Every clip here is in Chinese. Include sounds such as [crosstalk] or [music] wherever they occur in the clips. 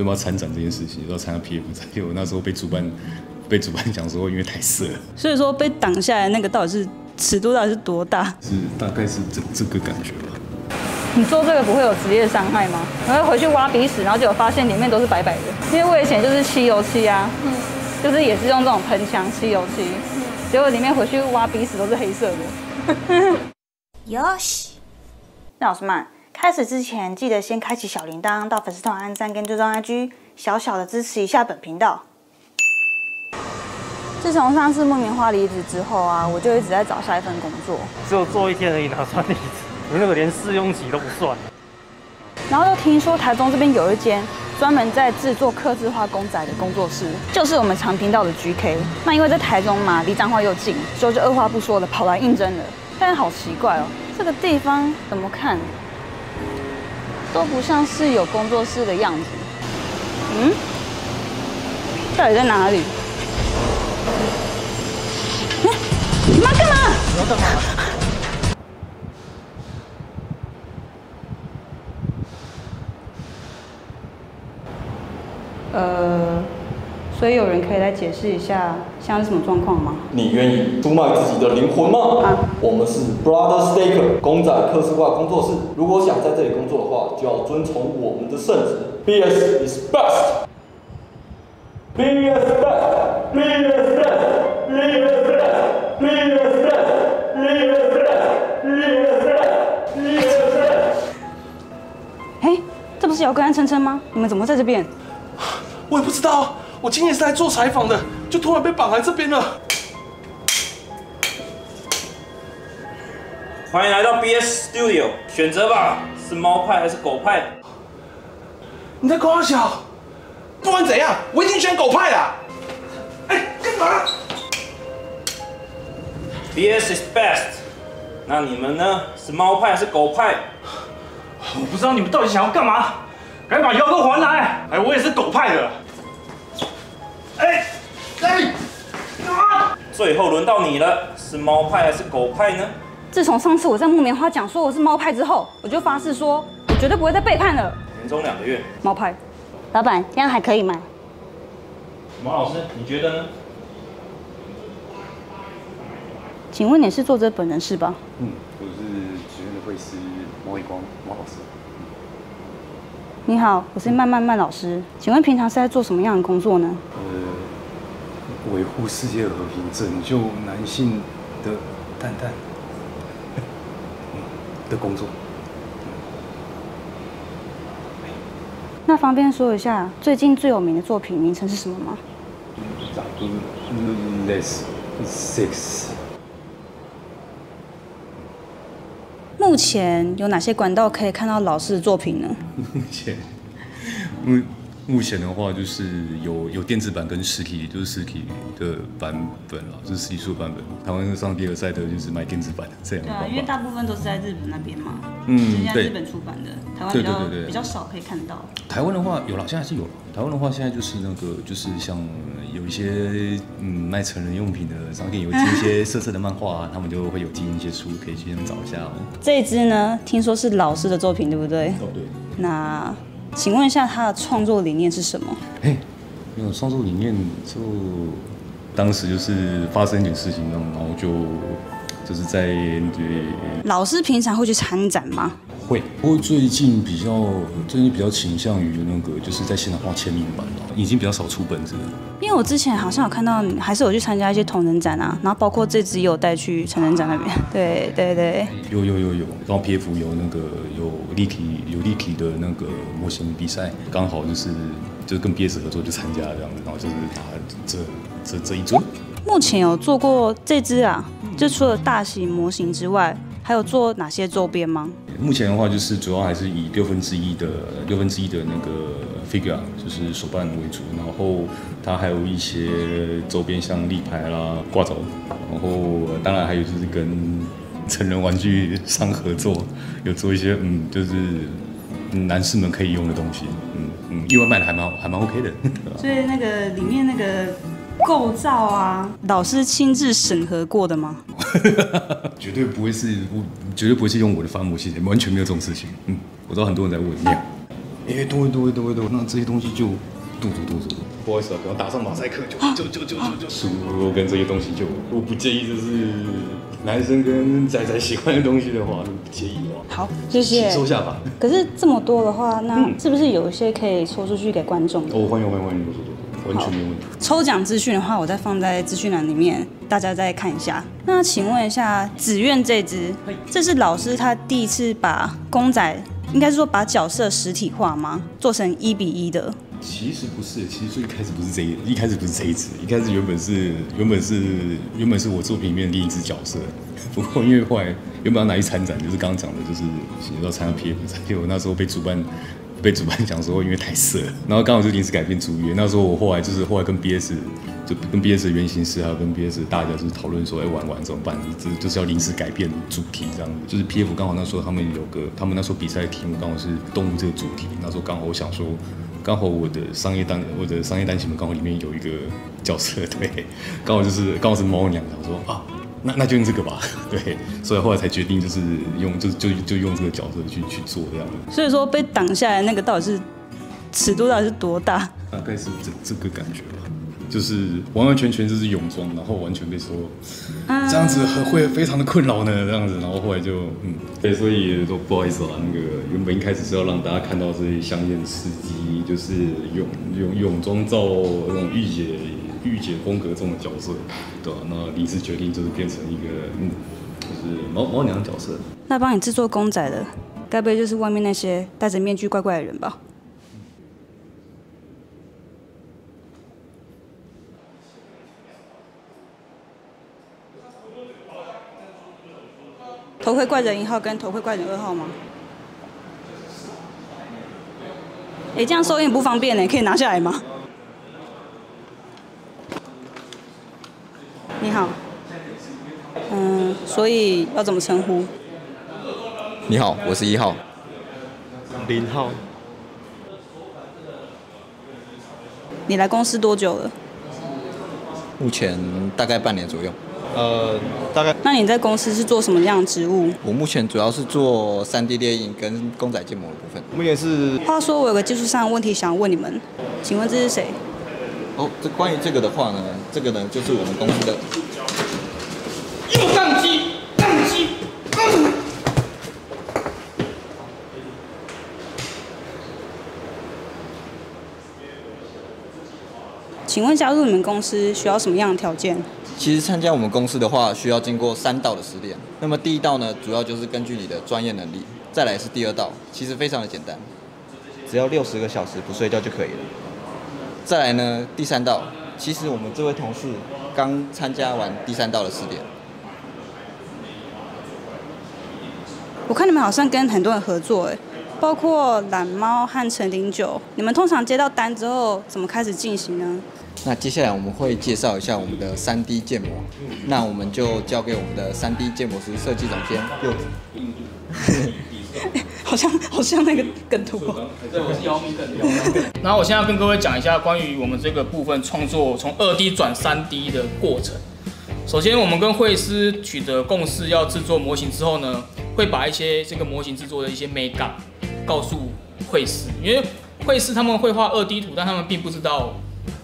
要不要参展这件事情，要参加 PF 展，因为我那时候被主办被主办讲说因为太色了，所以说被挡下来那个到底是尺度到底是多大？是大概是这这个感觉吧。你做这个不会有职业伤害吗？然后回去挖鼻屎，然后结果发现里面都是白白的，因为我以前就是吸油漆啊，就是也是用这种喷枪吸油漆，结果里面回去挖鼻屎都是黑色的。哟西，那老师们，开始之前记得先开启小铃铛，到粉丝团按赞跟追踪 IG，小小的支持一下本频道。自从上次木棉花离职之后啊，我就一直在找下一份工作，只有做一天而已，哪算离职？你那个连试用期都不算。然后又听说台中这边有一间专门在制作刻字化公仔的工作室，就是我们常听到的 GK。那因为在台中嘛，离彰化又近，所以就二话不说的跑来应征了。但好奇怪哦，这个地方怎么看都不像是有工作室的样子。嗯，到底在哪里？哎，[laughs] 你妈干嘛？你要干嘛？[laughs] 呃，所以有人可以来解释一下，现在是什么状况吗？你愿意出卖自己的灵魂吗？啊我们是 Brother Staker 公仔刻字化工作室。如果想在这里工作的话，就要遵从我们的圣旨。BS is best. BS best. BS best. BS best. BS best. BS best. BS best. BS best. 哎，这不是姚哥安琛琛吗？你们怎么在这边？我也不知道，我今天是来做采访的，就突然被绑来这边了。欢迎来到 BS Studio，选择吧，是猫派还是狗派？你在夸小？不管怎样，我一定选狗派的。哎，干嘛？BS is best。那你们呢？是猫派还是狗派？我不知道你们到底想要干嘛，赶紧把腰都还来！哎，我也是狗派的。最后轮到你了，是猫派还是狗派呢？自从上次我在木棉花讲说我是猫派之后，我就发誓说，我绝对不会再背叛了。年终两个月。猫派，老板这样还可以吗？毛老师，你觉得呢？请问你是作者本人是吧？嗯，我是学院的会师毛伟光毛老师。你好，我是慢慢慢老师，请问平常是在做什么样的工作呢？维护世界和平，拯救男性的蛋蛋嗯 [laughs] 的工作。那方便说一下最近最有名的作品名称是什么吗？Less six。目前有哪些管道可以看到老师的作品呢？目前，目目前的话就是有有电子版跟实体，就是实体的版本了，就是实体书版本。台湾上第二赛的就是买电子版的这样对啊，因为。大部分都是在日本那边嘛，嗯对出版的，台湾比较比较少可以看到。台湾的话有了，现在是有了。台湾的话现在就是那个就是像有一些嗯卖成人用品的商店有进一些色色的漫画、啊，他们就会有进一些书，可以去那边找一下哦。这一支呢，听说是老师的作品，对不对？哦对，那请问一下，他的创作理念是什么？哎，那个创作理念就当时就是发生一点事情，然后就就是在对老师平常会去参展吗？会，不过最近比较最近比较倾向于那个就是在现场画签名版了，已经比较少出本子了。因为我之前好像有看到，你还是有去参加一些同人展啊，然后包括这支也有带去成人展那边。[laughs] 对对对，有有有有，然后 PF 有那个有立体有立体的那个模型比赛，刚好就是就是跟 BS 合作就参加这样子，然后就是拿这这这一尊。目前有做过这支啊，就除了大型模型之外，还有做哪些周边吗？目前的话就是主要还是以六分之一的六分之一的那个 figure 就是手办为主，然后它还有一些周边像立牌啦、挂轴，然后当然还有就是跟成人玩具商合作，有做一些嗯就是嗯男士们可以用的东西，嗯嗯，意外卖的还蛮还蛮 OK 的。所 [laughs] 以那个里面那个构造啊，老师亲自审核过的吗？绝对不会是，我绝对不会是用我的发模系统，完全没有这种事情。嗯，我知道很多人在问，没有。哎，对对对对，那这些东西就杜住杜住。不好意思啊，不要打上马赛克，就就就就就就书跟这些东西就我不介意，就是男生跟仔仔喜欢的东西的话，就不介意的话，好，谢谢。收下吧。可是这么多的话，那是不是有一些可以说出去给观众？哦，欢迎欢迎欢迎，完全没问题。抽奖资讯的话，我再放在资讯栏里面，大家再看一下。那请问一下，紫苑这只，这是老师他第一次把公仔，应该是说把角色实体化吗？做成一比一的？其实不是，其实最一开始不是这一，一开始不是这一只，一开始原本是原本是原本是我作品里面的另一只角色，[laughs] 不过因为后来原本要拿去参展，就是刚刚讲的，就是要参加 P F 展，结果那时候被主办被主办讲说因为太色，然后刚好就临时改变主意，那时候我后来就是后来跟 B S 就跟 B S 的原型师还有跟 B S 大家就是讨论说，哎玩玩怎么办？就就是要临时改变主题这样子，就是 P F 刚好那时候他们有个他们那时候比赛的题目刚好是动物这个主题，那时候刚好我想说。刚好我的商业单，我的商业单行本刚好里面有一个角色，对，刚好就是刚好是猫娘，我说啊，那那就用这个吧，对，所以后来才决定就是用就就就用这个角色去去做这样的。所以说被挡下来那个到底是尺度到底是多大？大概是这这个感觉吧。就是完完全全就是泳装，然后完全被说这样子会非常的困扰呢，这样子，然后后来就嗯，对，所以都不好意思啊，那个原本一开始是要让大家看到这些香艳司机，就是泳泳泳装照那种御姐御姐风格这种角色，对吧？那临时决定就是变成一个嗯，就是猫猫娘角色。那帮你制作公仔的，该不会就是外面那些戴着面具怪怪的人吧？头盔怪人一号跟头盔怪人二号吗？哎，这样收音不方便呢，可以拿下来吗？你好，嗯，所以要怎么称呼？你好，我是一号。零号。你来公司多久了？目前大概半年左右。呃，大概。那你在公司是做什么样的职务？我目前主要是做 3D 列印跟公仔建模的部分。目前是。话说，我有个技术上的问题想要问你们，请问这是谁？哦，这关于这个的话呢，这个呢就是我们公司的。又宕机，宕机。请问加入你们公司需要什么样的条件？其实参加我们公司的话，需要经过三道的试炼。那么第一道呢，主要就是根据你的专业能力；再来是第二道，其实非常的简单，只要六十个小时不睡觉就可以了。再来呢，第三道，其实我们这位同事刚参加完第三道的试点。我看你们好像跟很多人合作，哎，包括懒猫和陈林九。你们通常接到单之后，怎么开始进行呢？那接下来我们会介绍一下我们的 3D 建模，那我们就交给我们的 3D 建模师设计总监柚子。[laughs] 好像好像那个梗图。对，我是姚明更多。[laughs] 然后我现在要跟各位讲一下关于我们这个部分创作从二 D 转三 D 的过程。首先，我们跟绘师取得共识，要制作模型之后呢，会把一些这个模型制作的一些美感告诉绘师，因为绘师他们会画二 D 图，但他们并不知道。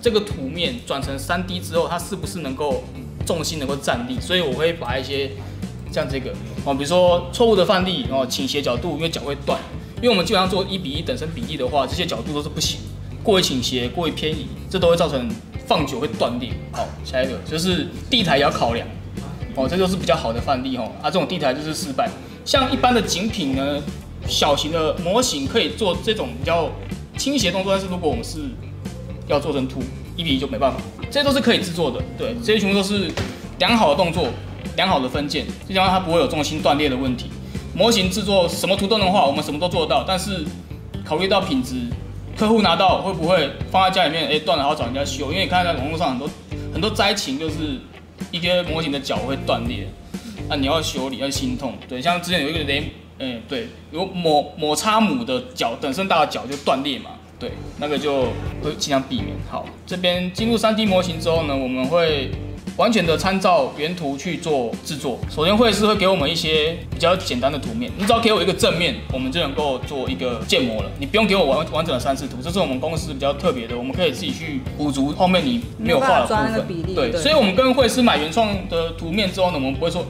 这个图面转成三 D 之后，它是不是能够重心能够站立？所以我会把一些像这个哦，比如说错误的范例哦，倾斜角度，因为脚会断。因为我们基本上做一比一等身比例的话，这些角度都是不行，过于倾斜、过于偏移，这都会造成放久会断裂。好，下一个就是地台也要考量哦，这就是比较好的范例哦。啊，这种地台就是失败。像一般的景品呢，小型的模型可以做这种比较倾斜动作，但是如果我们是要做成凸一比一就没办法，这些都是可以制作的。对，这些全部都是良好的动作，良好的分件，这样它不会有重心断裂的问题。模型制作什么图都能画，我们什么都做得到。但是考虑到品质，客户拿到会不会放在家里面？哎，断了然后找人家修？因为你看在网络上很多很多灾情，就是一些模型的脚会断裂，那你要修理要心痛。对，像之前有一个雷，哎，对，有抹抹擦母的脚，等身大的脚就断裂嘛。对，那个就会尽量避免。好，这边进入 3D 模型之后呢，我们会完全的参照原图去做制作。首先，惠师会给我们一些比较简单的图面，你只要给我一个正面，我们就能够做一个建模了。你不用给我完完整的三视图，这是我们公司比较特别的，我们可以自己去补足后面你没有画的部分。比例对，对所以我们跟惠师买原创的图面之后呢，我们不会说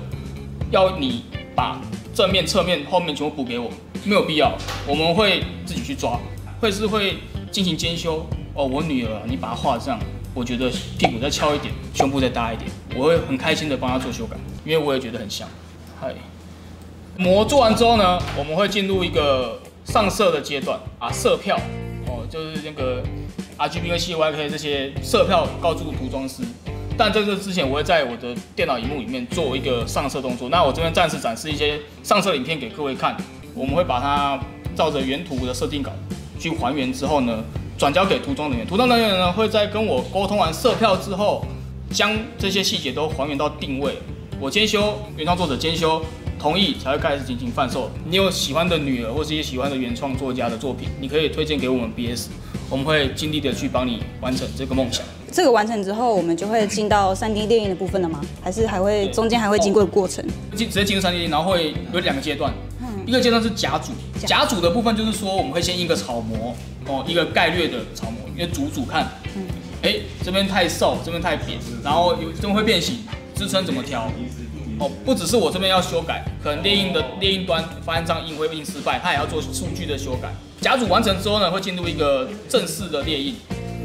要你把正面、侧面、后面全部补给我，没有必要，我们会自己去抓。会师会进行监修。哦，我女儿啊，你把她画这样，我觉得屁股再翘一点，胸部再大一点，我会很开心的帮他做修改，因为我也觉得很像。嗨，模做完之后呢，我们会进入一个上色的阶段啊，色票哦，就是那个 RGB 和 CYK 这些色票告诉涂装师。但在这之前，我会在我的电脑荧幕里面做一个上色动作。那我这边暂时展示一些上色影片给各位看。我们会把它照着原图的设定稿去还原之后呢，转交给涂装人员。涂装人员呢会在跟我沟通完色票之后，将这些细节都还原到定位。我监修，原创作者监修同意才会开始进行贩售。你有喜欢的女儿或是一些喜欢的原创作家的作品，你可以推荐给我们 BS，我们会尽力的去帮你完成这个梦想。这个完成之后，我们就会进到三 D 电影的部分了吗？还是还会中间还会经过过程？进直接进入三 D，然后会有两个阶段，一个阶段是甲组，甲组的部分就是说我们会先印个草模，哦，一个概略的草模，因为组组看，嗯哎、这边太瘦，这边太扁，然后有这边会变形，支撑怎么调？哦，不只是我这边要修改，可能列印的列印端发现这样印会印失败，它也要做数据的修改。甲组完成之后呢，会进入一个正式的列印，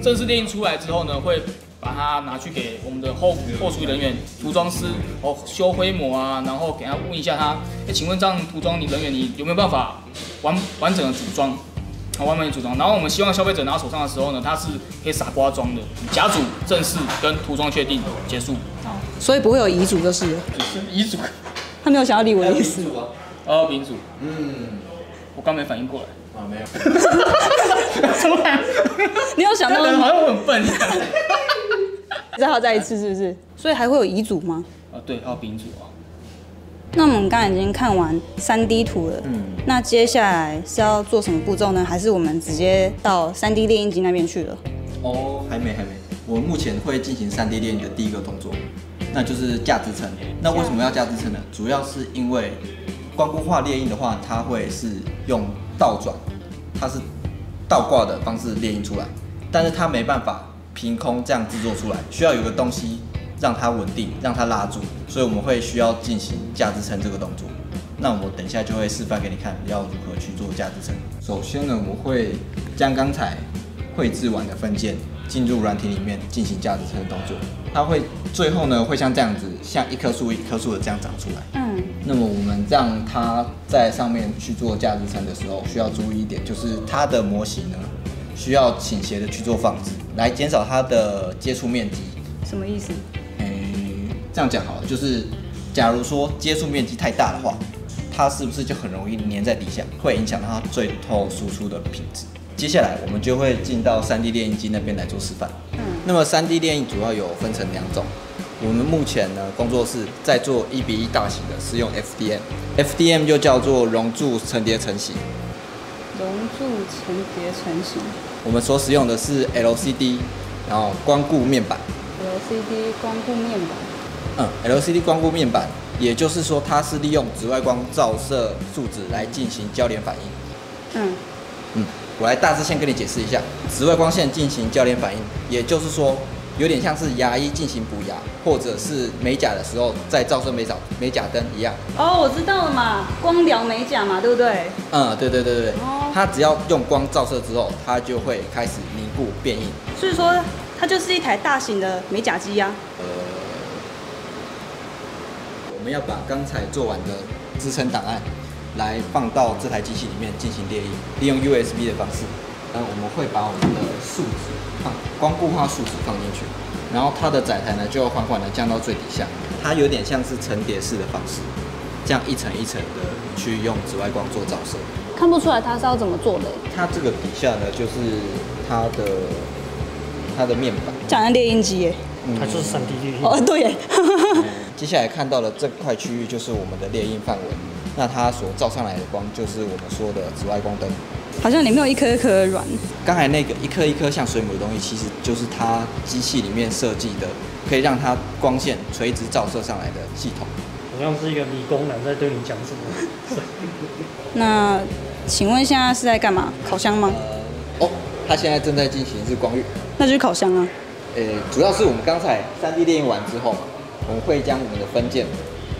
正式列印出来之后呢，会把它拿去给我们的后后厨人员、涂装师哦修灰模啊，然后给他问一下他，哎，请问这样涂装你人员你有没有办法完完整的组装？好，完美组装。然后我们希望消费者拿到手上的时候呢，它是可以傻瓜装的。甲组正式跟涂装确定结束，所以不会有遗嘱就是了。就是遗嘱。他没有想要立我的意思。哦，丙组，嗯，我刚没反应过来。啊，没有。突然，你有想到 [laughs] 好像我很笨一样。再好再一次是不是？所以还会有遗嘱吗？啊，对，还有丙组啊。那我们刚才已经看完三 D 图了，嗯，那接下来是要做什么步骤呢？还是我们直接到三 D 猎鹰机那边去了？哦，还没还没，我目前会进行 3D 猎鹰的第一个动作，那就是架支撑。那为什么要架支撑呢？主要是因为光固化猎鹰的话，它会是用倒转，它是倒挂的方式列印出来，但是它没办法凭空这样制作出来，需要有个东西让它稳定，让它拉住，所以我们会需要进行架支撑这个动作。那我等一下就会示范给你看，要如何去做架支撑。首先呢，我会将刚才绘制完的分件进入软体里面进行架支撑的动作，它会最后呢会像这样子，像一棵树一棵树的这样长出来。嗯，那么我们让它在上面去做架支撑的时候，需要注意一点，就是它的模型呢需要倾斜的去做放置，来减少它的接触面积。什么意思？诶、这样讲好了，就是假如说接触面积太大的话，它是不是就很容易粘在底下，会影响它最后输出的品质？接下来我们就会进到 3D 列印机那边来做示范。嗯，那么 3D 列印主要有分成两种，我们目前呢工作室在做一比一大型的，是用 FDM，FDM 就叫做熔铸层叠成型。熔铸层叠成型我们所使用的是 LCD，然后光固面板。，LCD 光固面板。嗯，LCD 光固面板，也就是说它是利用紫外光照射树脂来进行交联反应。嗯，嗯，我来大致先跟你解释一下，紫外光线进行交联反应，也就是说，有点像是牙医进行补牙，或者是美甲的时候在照射美甲美甲灯一样。哦，我知道了嘛，光疗美甲嘛，对不对？嗯，对对对对对哦，它只要用光照射之后，它就会开始凝固变硬。所以说它就是一台大型的美甲机呀、们要把刚才做完的支撑档案来放到这台机器里面进行列印，利用 USB 的方式。然后我们会把我们的树脂放光固化树脂放进去，然后它的载台呢就缓缓的降到最底下，它有点像是层叠式的方式，这样一层一层的去用紫外光做照射。看不出来它是要怎么做的。它这个底下呢就是它的它的面板。讲的猎鹰机耶。它就是三 D 列印。哦，对耶。接下来看到的这块区域就是我们的猎印范围，那它所照上来的光就是我们说的紫外光灯。好像里面有一颗一颗的软。刚才那个一颗一颗像水母的东西，其实就是它机器里面设计的，可以让它光线垂直照射上来的系统。好像是一个理工男在对你讲什么。那请问现在是在干嘛？烤箱吗？哦，它现在正在进行日光浴。那就是烤箱啊。呃，主要是我们刚才 3D 列印完之后嘛，我们会将我们的分件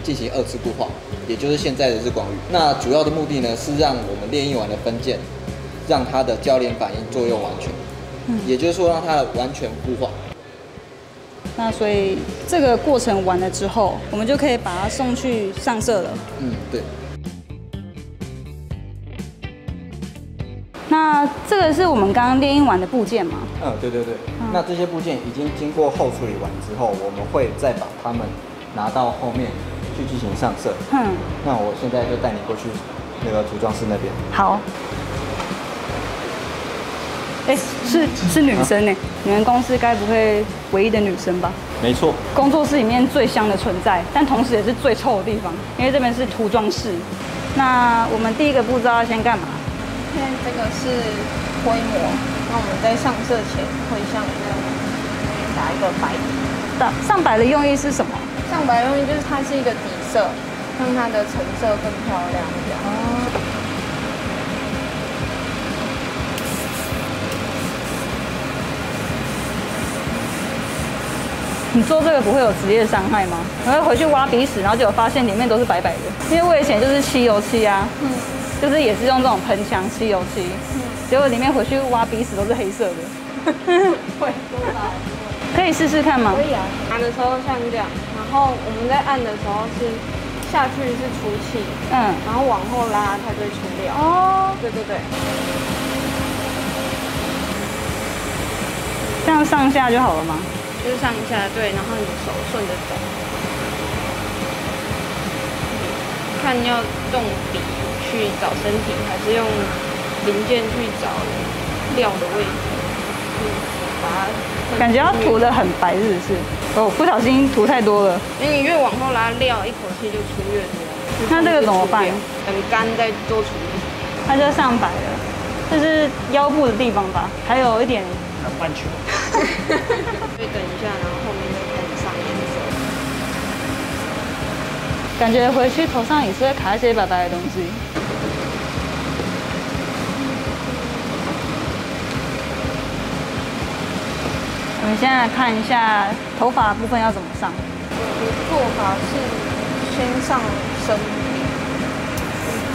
进行二次固化，也就是现在的日光浴。那主要的目的呢，是让我们练习完的分件，让它的交联反应作用完全，嗯也就是说让它的完全固化。那所以这个过程完了之后，我们就可以把它送去上色了。嗯，对。那这个是我们刚刚列印完的部件吗？嗯，对对对。那这些部件已经经过后处理完之后，我们会再把它们拿到后面去进行上色。嗯，那我现在就带你过去那个涂装室那边。好。哎、是是女生呢？你们公司该不会唯一的女生吧？没错。工作室里面最香的存在，但同时也是最臭的地方，因为这边是涂装室。那我们第一个步骤要先干嘛？现在这个是灰膜，那我们在上色前会像这样打一个白底。上上白的用意是什么？上白用意就是它是一个底色，让它的成色更漂亮一点。哦。你做这个不会有职业伤害吗？我会回去挖鼻屎，然后结果发现里面都是白白的，因为我以前就是漆油漆啊，嗯，就是也是用这种喷枪吸油漆，嗯，结果里面回去挖鼻屎都是黑色的，[laughs] 会？[laughs] 可以试试看吗？可以啊，按的时候像这样，然后我们在按的时候是下去是出气，嗯，然后往后拉它就会出掉。哦，对对对，这样上下就好了吗？就是上下对，然后你手顺着走，看要动笔去找身体，还是用零件去找料的位置，嗯，把它感觉要涂的很白，是不是？哦，不小心涂太多了。因为你越往后拉料，一口气就出越多。那这个怎么办？等干再多处理。它就上白了，这是腰部的地方吧？还有一点南半球。对，等一下，然后后面就开始上颜色。感觉回去头上也是会卡一些白白的东西。们现在看一下头发部分要怎么上。我的做法是先上深，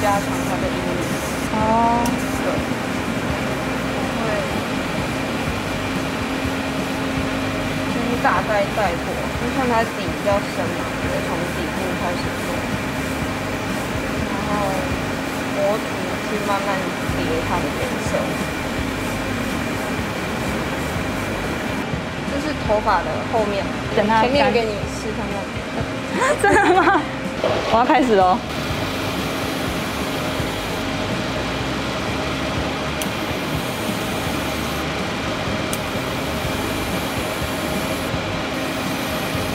加强它的阴影。哦。对。会先大概带过，就像它底比较深嘛，就从底部开始做，然后模组去慢慢叠它的颜色。这是头发的后面，等它干前面给你试看看。[laughs] 真的吗？我要开始喽。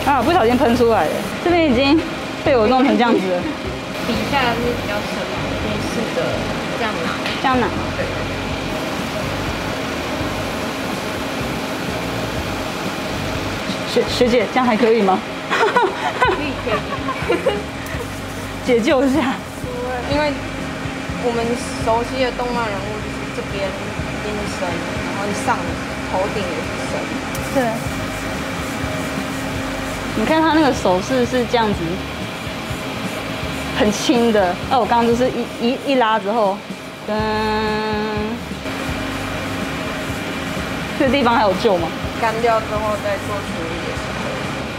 啊！不小心喷出来了，这边已经被我弄成这样子了。[laughs] 底下是比较深嘛，可以试着这样拿。这样拿。对。学学姐，这样还可以吗？可以可以。[laughs] 解救一下。因为我们熟悉的动漫人物就是这边阴深，然后上头顶也是神。对。你看他那个手势是这样子，很轻的。那我刚刚就是一一一拉之后，嗯，这个地方还有救吗？干掉之后再做处理。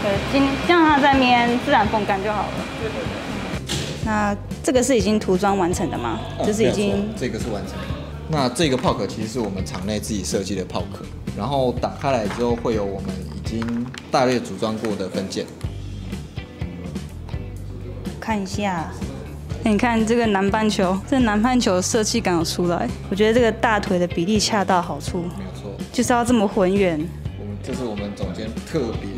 对，今这样它在面自然风干就好了。对对对。那这个是已经涂装完成的吗？哦就是已经这个是完成的。那这个泡壳其实是我们厂内自己设计的泡壳，然后打开来之后会有我们已经大略组装过的分件。看一下。你看这个南半球，这南半球的设计感有出来。我觉得这个大腿的比例恰到好处，没有错，就是要这么浑圆。我们这是我们总监特别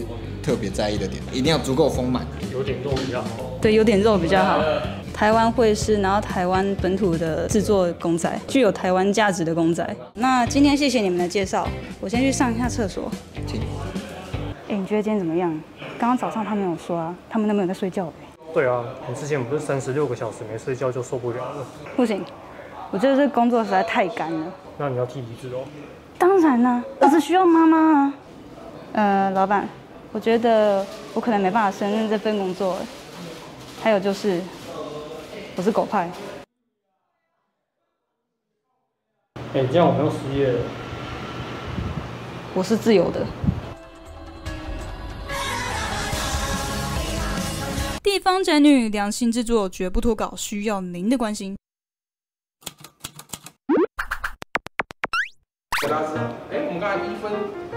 特别在意的点，一定要足够丰满。有点肉比较好。对，有点肉比较好。台湾会师，然后台湾本土的制作公仔，具有台湾价值的公仔。那今天谢谢你们的介绍，我先去上一下厕所。请。哎，你觉得今天怎么样？刚刚早上他们有说啊，他们都没有在睡觉。对啊，你之前不是三十六个小时没睡觉就受不了了？不行，我觉得这工作实在太干了。那你要提离职哦。当然啦，儿子需要妈妈啊。呃，老板，我觉得我可能没办法胜任这份工作。还有就是，我是狗派。哎，这样我们要失业了。我是自由的。地方宅女良心制作，绝不脱稿，需要您的关心。家知道，哎，我们刚才一分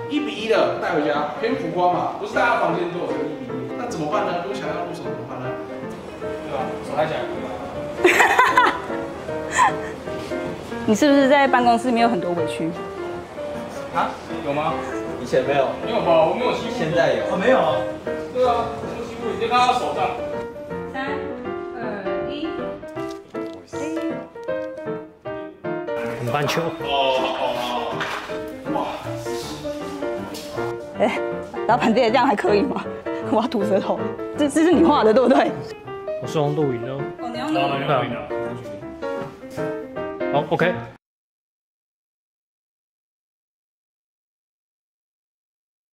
一比一的带回家，偏浮夸嘛，不是大家房间做，就一比一，那怎么办呢？如果想要入手怎么办呢？对吧？手抬起来。你是不是在办公室里面有很多委屈？啊？有吗？以前没有。没有吧？我没有欺负。现在有。啊，没有啊。对啊，没有欺负，你就看他手上。半球。哦哎，老板爹这样还可以吗？[laughs] 我要吐舌头。这这是你画的对不对？我是用录影的。哦，你要录影。好，OK。